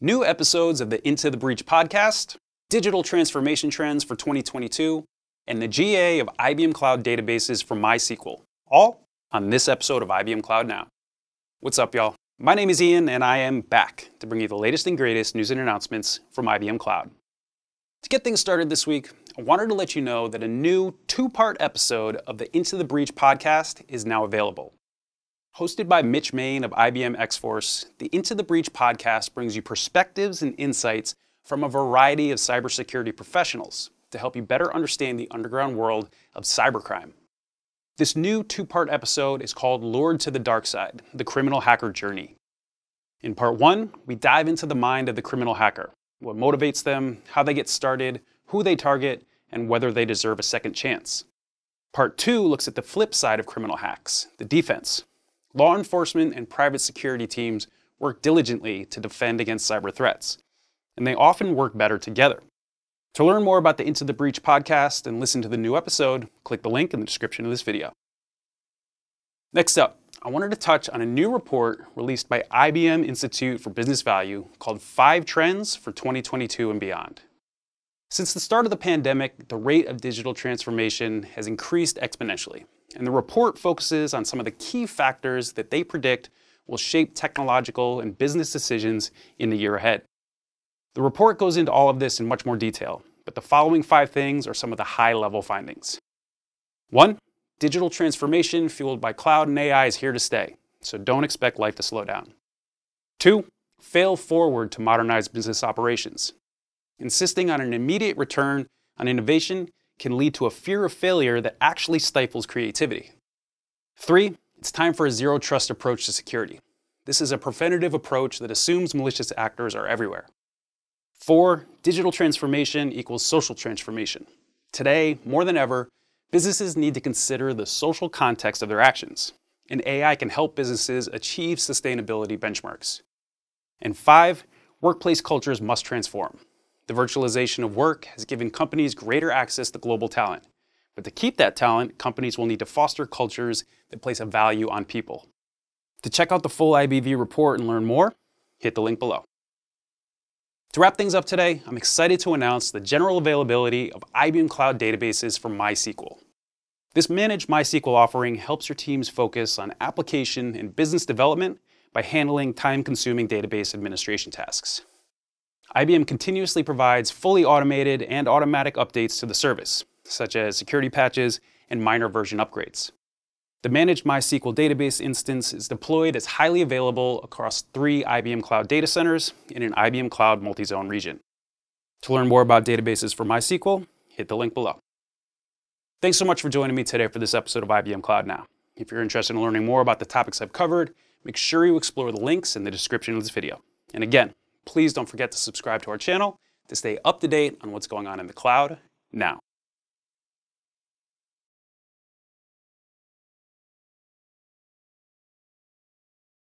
New episodes of the Into the Breach podcast, digital transformation trends for 2022, and the GA of IBM Cloud databases for MySQL, all on this episode of IBM Cloud Now. What's up, y'all? My name is Ian, and I am back to bring you the latest and greatest news and announcements from IBM Cloud. To get things started this week, I wanted to let you know that a new two part episode of the Into the Breach podcast is now available. Hosted by Mitch Mayne of IBM X Force, the Into the Breach podcast brings you perspectives and insights from a variety of cybersecurity professionals to help you better understand the underground world of cybercrime. This new two part episode is called Lured to the Dark Side The Criminal Hacker Journey. In part one, we dive into the mind of the criminal hacker, what motivates them, how they get started, who they target, and whether they deserve a second chance. Part two looks at the flip side of criminal hacks, the defense. Law enforcement and private security teams work diligently to defend against cyber threats, and they often work better together. To learn more about the Into the Breach podcast and listen to the new episode, click the link in the description of this video. Next up, I wanted to touch on a new report released by IBM Institute for Business Value called Five Trends for 2022 and Beyond. Since the start of the pandemic, the rate of digital transformation has increased exponentially, and the report focuses on some of the key factors that they predict will shape technological and business decisions in the year ahead. The report goes into all of this in much more detail, but the following five things are some of the high level findings. One, digital transformation fueled by cloud and AI is here to stay, so don't expect life to slow down. Two, fail forward to modernize business operations. Insisting on an immediate return on innovation can lead to a fear of failure that actually stifles creativity. Three, it's time for a zero trust approach to security. This is a preventative approach that assumes malicious actors are everywhere. Four, digital transformation equals social transformation. Today, more than ever, businesses need to consider the social context of their actions, and AI can help businesses achieve sustainability benchmarks. And five, workplace cultures must transform. The virtualization of work has given companies greater access to global talent. But to keep that talent, companies will need to foster cultures that place a value on people. To check out the full IBV report and learn more, hit the link below. To wrap things up today, I'm excited to announce the general availability of IBM Cloud databases for MySQL. This managed MySQL offering helps your teams focus on application and business development by handling time-consuming database administration tasks. IBM continuously provides fully automated and automatic updates to the service, such as security patches and minor version upgrades. The managed MySQL database instance is deployed as highly available across three IBM Cloud data centers in an IBM Cloud multi-zone region. To learn more about databases for MySQL, hit the link below. Thanks so much for joining me today for this episode of IBM Cloud Now. If you're interested in learning more about the topics I've covered, make sure you explore the links in the description of this video. And again, Please don't forget to subscribe to our channel to stay up to date on what's going on in the cloud now.